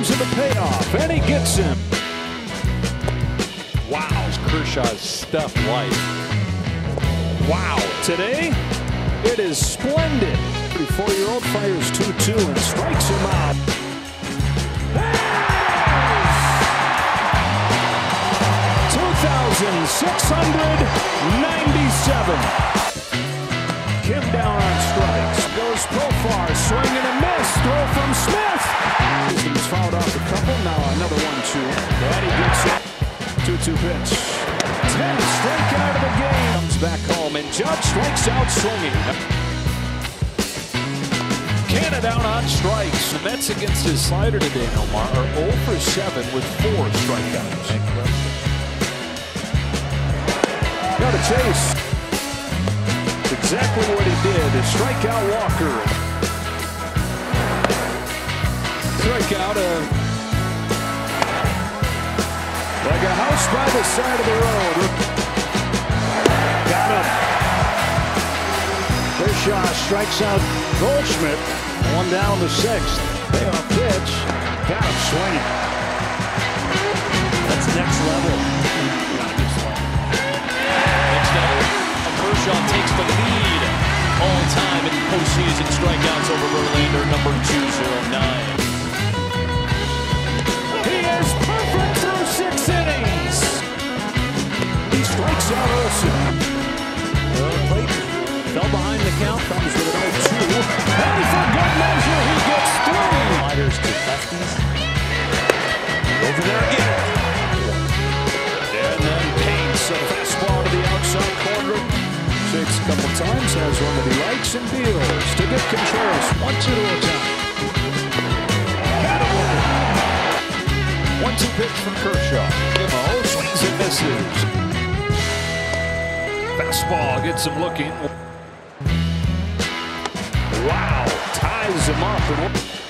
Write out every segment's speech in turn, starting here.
comes in the payoff, and he gets him. Wow, Kershaw's stuff life. Wow, today it is splendid. 34-year-old fires 2-2 and strikes him out. 2,697. 2-2 pitch. 10 strikeout of the game. Comes back home and Judge strikes out swinging. Canha down on strikes. The Mets against his slider today, Omar, are 0 for 7 with four strikeouts. Got a chase. Exactly what he did to strike out Walker. Strike out uh, by the side of the road. Got him. Kershaw strikes out Goldschmidt. One down the sixth. Payoff pitch. Got him swinging. That's next level. Next up, Kershaw takes the lead all time in postseason strikeouts over Verlander, number 209. To lefties. Over there again. And then paints a fastball to the outside corner. Shakes a couple times, has one that he likes and deals to get Contreras. One, two to a him. One, two pitch from Kershaw. Nimmo swings and misses. Fastball gets him looking. Wow, ties him up.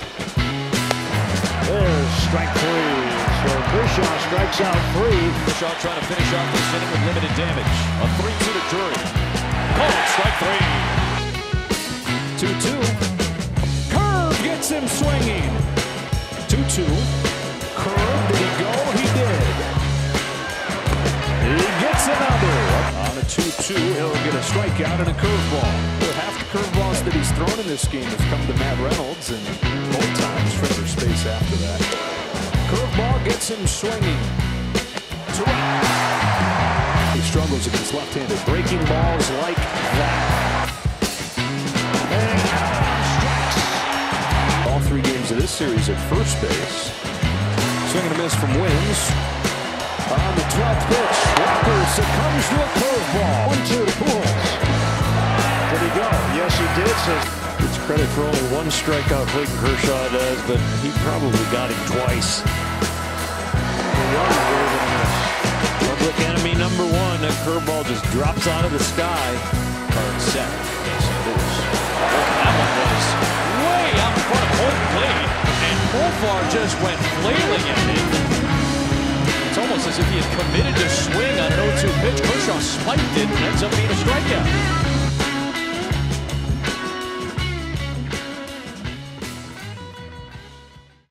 Strike three. So Kershaw strikes out three. Kershaw trying to finish off this inning with limited damage. A 3-2 to Drury. Called strike three. 2-2. Curve gets him swinging. 2-2. Curve, did he go? He did. He gets another. On a 2-2, he'll get a strikeout and a curveball. Half the curveballs that he's thrown in this game has come to Matt Reynolds, and both times Fender space after that. Gets him swinging. To right. He struggles against left-handed breaking balls like that. All three games of this series at first base. Swing and a miss from Wins. On the 12th pitch, Walker succumbs to a curveball. One two to Pujols. Did he go? Yes, he did. Says it's credit for only one strikeout, Clayton Kershaw does, but he probably got him twice. A. Public enemy number one. That curveball just drops out of the sky. Card set. That one was way out in front of home plate, and Profar just went flailing at it. It's almost as if he had committed to swing on an 0-2 pitch. Kershaw spiked it and ends up being a strikeout.